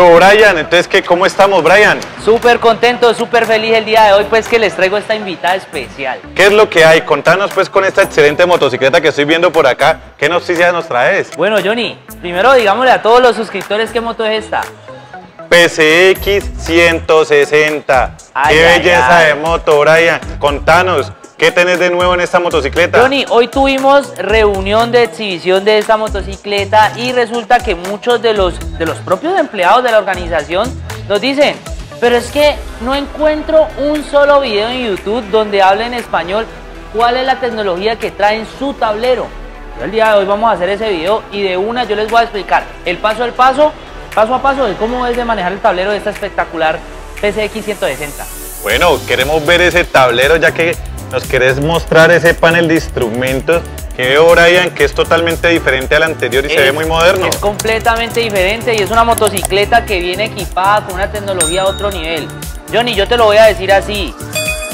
hubo, Brian? Entonces, ¿qué, ¿cómo estamos, Brian? Súper contento, súper feliz el día de hoy, pues que les traigo esta invitada especial. ¿Qué es lo que hay? Contanos, pues, con esta excelente motocicleta que estoy viendo por acá. ¿Qué noticias nos traes? Bueno, Johnny, primero digámosle a todos los suscriptores qué moto es esta. PCX 160. Ay, ¡Qué ay, belleza ay. de moto, Brian! Contanos, ¿qué tenés de nuevo en esta motocicleta? Johnny, hoy tuvimos reunión de exhibición de esta motocicleta y resulta que muchos de los, de los propios empleados de la organización nos dicen, pero es que no encuentro un solo video en YouTube donde hable en español cuál es la tecnología que trae en su tablero. Yo el día de hoy vamos a hacer ese video y de una yo les voy a explicar el paso al paso, paso a paso de cómo es de manejar el tablero de esta espectacular PCX 160. Bueno, queremos ver ese tablero ya que nos querés mostrar ese panel de instrumentos que veo, Brian, que es totalmente diferente al anterior y se ve muy moderno. Es completamente diferente y es una motocicleta que viene equipada con una tecnología a otro nivel. Johnny, yo te lo voy a decir así.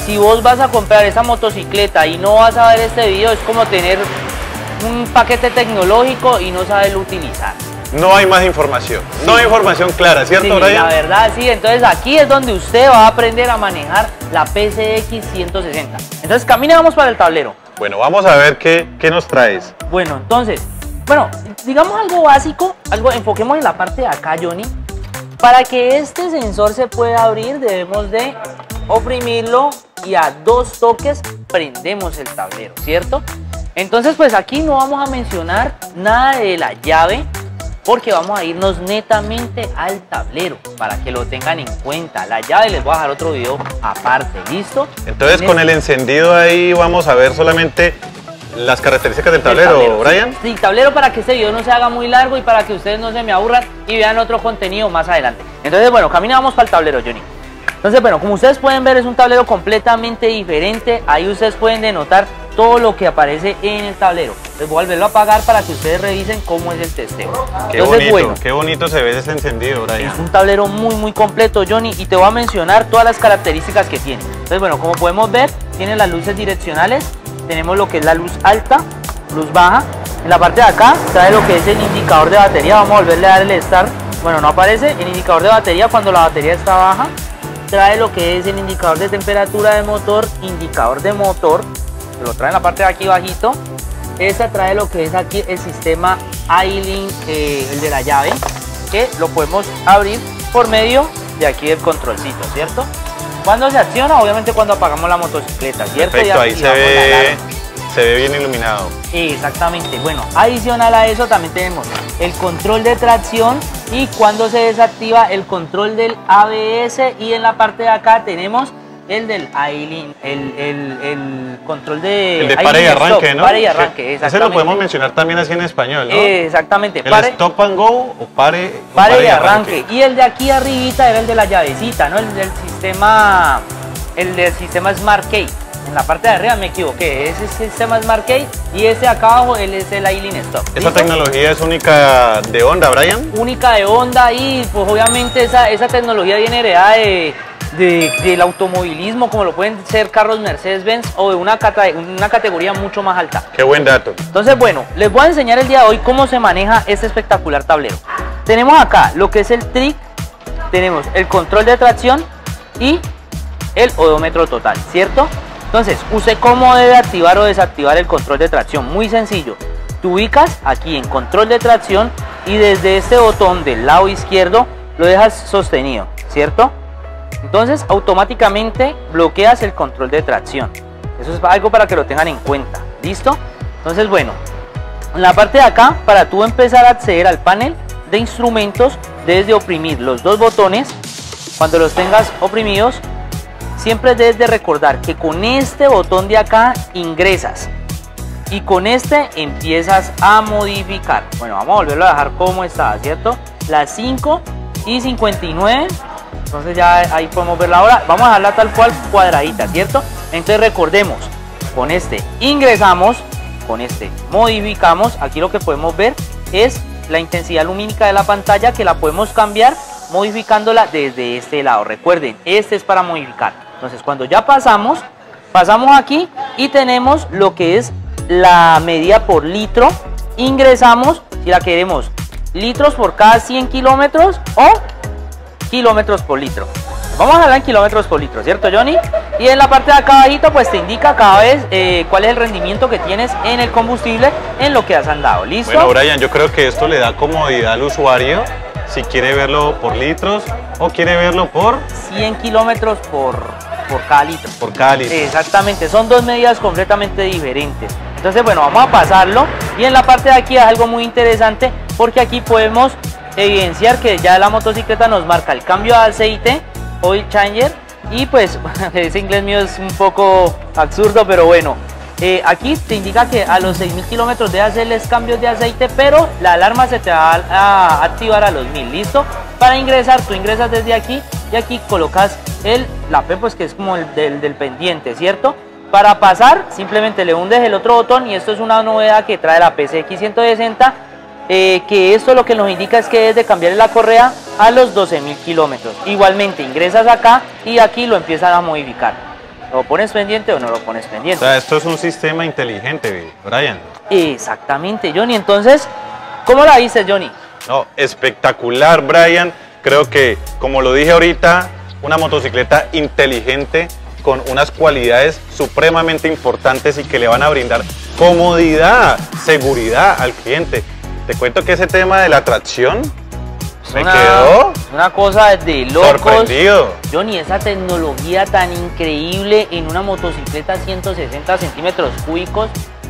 Si vos vas a comprar esa motocicleta y no vas a ver este video, es como tener un paquete tecnológico y no saberlo utilizar. No hay más información. No hay información clara, ¿cierto, Sí, la verdad, sí. Entonces aquí es donde usted va a aprender a manejar la PCX 160. Entonces camine, vamos para el tablero. Bueno, vamos a ver qué, qué nos traes. Bueno, entonces, bueno, digamos algo básico, algo, enfoquemos en la parte de acá, Johnny. Para que este sensor se pueda abrir, debemos de oprimirlo y a dos toques prendemos el tablero, ¿cierto? Entonces, pues aquí no vamos a mencionar nada de la llave, porque vamos a irnos netamente al tablero, para que lo tengan en cuenta. La llave les voy a dejar otro video aparte, ¿listo? Entonces, En con el encendido ahí vamos a ver solamente las características del del tablero, Brian. Sí, tablero para que este video no se haga muy largo y para que ustedes no se me aburran y vean otro contenido más adelante. Entonces, bueno, caminamos para el tablero, Johnny. Entonces, bueno, como ustedes pueden ver, es un tablero completamente diferente. Ahí ustedes pueden denotar todo lo que aparece en el tablero. Les voy a volverlo a apagar para que ustedes revisen cómo es el testeo. Qué Entonces, bonito, bueno, qué bonito se ve ese encendido, Brian. es un tablero muy muy completo Johnny y te voy a mencionar todas las características que tiene. Entonces bueno, como podemos ver, tiene las luces direccionales, tenemos lo que es la luz alta, luz baja. En la parte de acá trae lo que es el indicador de batería, vamos a volverle a dar el start. Bueno, no aparece el indicador de batería cuando la batería está baja. Trae lo que es el indicador de temperatura de motor, indicador de motor, lo trae en la parte de aquí bajito. Esta trae lo que es aquí el sistema iLink, eh, el de la llave, que lo podemos abrir por medio de aquí del controlcito, ¿cierto? Cuando se acciona, obviamente cuando apagamos la motocicleta, ¿cierto? Perfecto, ahí se ve, se ve bien iluminado. Exactamente. Bueno, adicional a eso también tenemos el control de tracción y cuando se desactiva el control del ABS y en la parte de acá tenemos el del iLink, el, el, el control de... El de pare y arranque, stop, ¿no? Pare y arranque, Ese exactamente. lo podemos mencionar también así en español, ¿no? Exactamente, el pare, stop and go o pare, pare y arranque. Y el de aquí arribita era el de la llavecita, ¿no? El del sistema, el del sistema Smart Key. En la parte de arriba me equivoqué, ese es el sistema Smart Key y ese acá abajo él es el iLink Stop. Esa tecnología es única de Honda, Brian. única de Honda y pues obviamente esa, esa tecnología viene heredada de, de- del automovilismo como lo pueden ser carros Mercedes-Benz o de una, cata- una categoría mucho más alta. Qué buen dato. Entonces bueno, les voy a enseñar el día de hoy cómo se maneja este espectacular tablero. Tenemos acá lo que es el trick, tenemos el control de tracción y el odómetro total, ¿cierto? Entonces, usted cómo debe activar o desactivar el control de tracción. Muy sencillo. Te ubicas aquí en control de tracción y desde este botón del lado izquierdo lo dejas sostenido, ¿cierto? Entonces, automáticamente bloqueas el control de tracción. Eso es algo para que lo tengan en cuenta. ¿Listo? Entonces, bueno, en la parte de acá, para tú empezar a acceder al panel de instrumentos, debes de oprimir los dos botones. Cuando los tengas oprimidos, siempre debes de recordar que con este botón de acá ingresas y con este empiezas a modificar. Bueno, vamos a volverlo a dejar como está, ¿cierto? Las 5 y 59. Entonces ya ahí podemos verla ahora. Vamos a dejarla tal cual cuadradita, ¿cierto? Entonces recordemos, con este ingresamos, con este modificamos. Aquí lo que podemos ver es la intensidad lumínica de la pantalla que la podemos cambiar modificándola desde este lado. Recuerden, este es para modificar. Entonces cuando ya pasamos, pasamos aquí y tenemos lo que es la medida por litro. Ingresamos, si la queremos, litros por cada 100 kilómetros o kilómetros por litro. Vamos a hablar en kilómetros por litro, ¿cierto Johnny? Y en la parte de acá abajito pues te indica cada vez eh, cuál es el rendimiento que tienes en el combustible en lo que has andado, ¿listo? Bueno, Brian, yo creo que esto le da comodidad al usuario si quiere verlo por litros o quiere verlo por... 100 kilómetros por, por cada litro. Por cada litro. Exactamente, son dos medidas completamente diferentes. Entonces, bueno, vamos a pasarlo. Y en la parte de aquí es algo muy interesante porque aquí podemos evidenciar que ya la motocicleta nos marca el cambio de aceite, oil changer, y pues ese inglés mío es un poco absurdo, pero bueno. Eh, aquí te indica que a los 6.000 kilómetros de hacerles cambios de aceite, pero la alarma se te va a activar a los 1.000, ¿listo? Para ingresar, tú ingresas desde aquí y aquí colocas el, la P, pues que es como el del, del pendiente, ¿cierto? Para pasar, simplemente le hundes el otro botón y esto es una novedad que trae la PCX 160 eh, que esto lo que nos indica es que es de cambiar la correa a los 12.000 kilómetros. Igualmente ingresas acá y aquí lo empiezan a modificar. ¿Lo pones pendiente o no lo pones pendiente? O sea, esto es un sistema inteligente, Brian. Exactamente, Johnny. Entonces, ¿cómo la viste, Johnny? No, espectacular, Brian. Creo que, como lo dije ahorita, una motocicleta inteligente con unas cualidades supremamente importantes y que le van a brindar comodidad, seguridad al cliente. Te cuento que ese tema de la tracción me una, quedó una cosa de locos. sorprendido. Johnny, esa tecnología tan increíble en una motocicleta 160 centímetros cúbicos,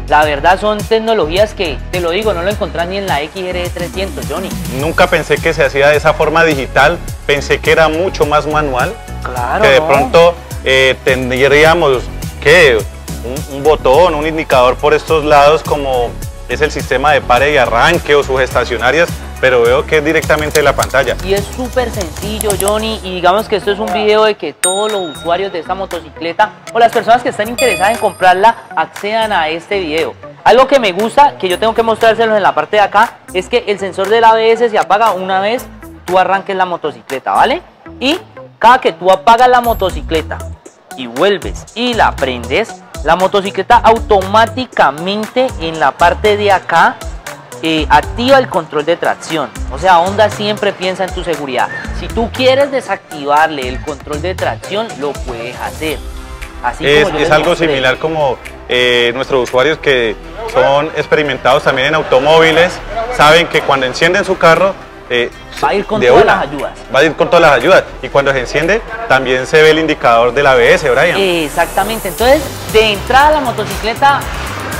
la verdad son tecnologías que, te lo digo, no lo encontrás ni en la XR 300, Johnny. Nunca pensé que se hacía de esa forma digital, pensé que era mucho más manual, Claro. que de ¿no? pronto eh, tendríamos que un, un botón, un indicador por estos lados como es el sistema de pare y arranque o sus estacionarias, pero veo que es directamente de la pantalla. Y es súper sencillo, Johnny. Y digamos que esto es un video de que todos los usuarios de esta motocicleta o las personas que están interesadas en comprarla accedan a este video. Algo que me gusta, que yo tengo que mostrárselos en la parte de acá, es que el sensor del ABS se apaga una vez tú arranques la motocicleta, ¿vale? Y cada que tú apagas la motocicleta y vuelves y la prendes, la motocicleta automáticamente en la parte de acá eh, activa el control de tracción. O sea, Honda siempre piensa en tu seguridad. Si tú quieres desactivarle el control de tracción, lo puedes hacer. Así Es, como es algo mostré. similar como eh, nuestros usuarios que son experimentados también en automóviles, saben que cuando encienden su carro, eh, Va a ir con de todas una, las ayudas. Va a ir con todas las ayudas. Y cuando se enciende, también se ve el indicador del ABS, Brian. Exactamente. Entonces, de entrada la motocicleta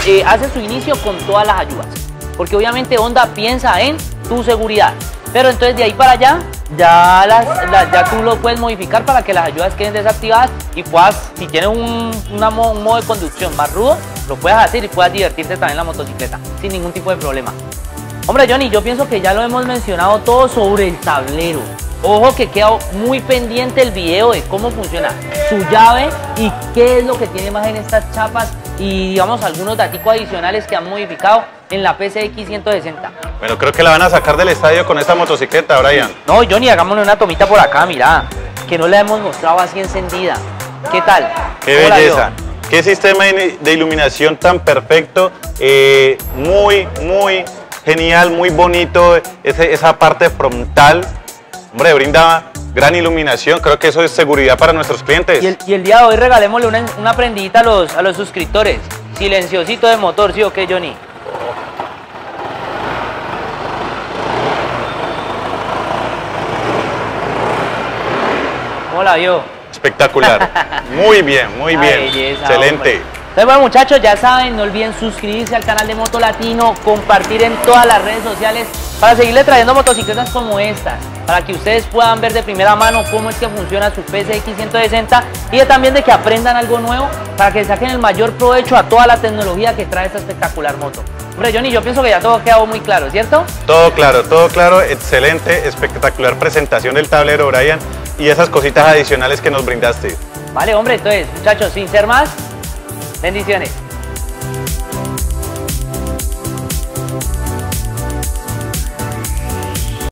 eh, hace su inicio con todas las ayudas. Porque obviamente Honda piensa en tu seguridad. Pero entonces de ahí para allá, ya, las, las- ya tú lo puedes modificar para que las ayudas queden desactivadas y puedas, si tienes un, una mo- un modo de conducción más rudo, lo puedes hacer y puedas divertirte también en la motocicleta sin ningún tipo de problema. Hombre, Johnny, yo pienso que ya lo hemos mencionado todo sobre el tablero. Ojo que queda muy pendiente el video de cómo funciona su llave y qué es lo que tiene más en estas chapas y digamos algunos datos adicionales que han modificado en la PCX 160. Bueno, creo que la van a sacar del estadio con esta motocicleta, Brian. No, Johnny, hagámosle una tomita por acá, mira, que no la hemos mostrado así encendida. ¿Qué tal? Qué belleza. Qué sistema de de iluminación tan perfecto. eh, muy, muy genial, muy bonito. ese- esa parte frontal. Hombre, brinda gran iluminación. Creo que eso es seguridad para nuestros clientes. Y el, y el día de hoy regalémosle una, una prendidita a los, a los suscriptores. Silenciosito de motor, ¿sí o qué, Johnny? ¿Cómo la vio? Espectacular. Muy bien, muy bien. belleza, Excelente. hombre. Entonces, bueno, muchachos, ya saben, no olviden suscribirse al canal de Moto Latino, compartir en todas las redes sociales para seguirle trayendo motocicletas como estas, para que ustedes puedan ver de primera mano cómo es que funciona su PCX 160 y también de que aprendan algo nuevo para que saquen el mayor provecho a toda la tecnología que trae esta espectacular moto. Hombre, Johnny, yo pienso que ya todo ha quedado muy claro, ¿cierto? Todo claro, todo claro. Excelente, espectacular presentación del tablero, Brian. Y esas cositas adicionales que nos brindaste. Vale, hombre, entonces, muchachos, sin ser más, bendiciones.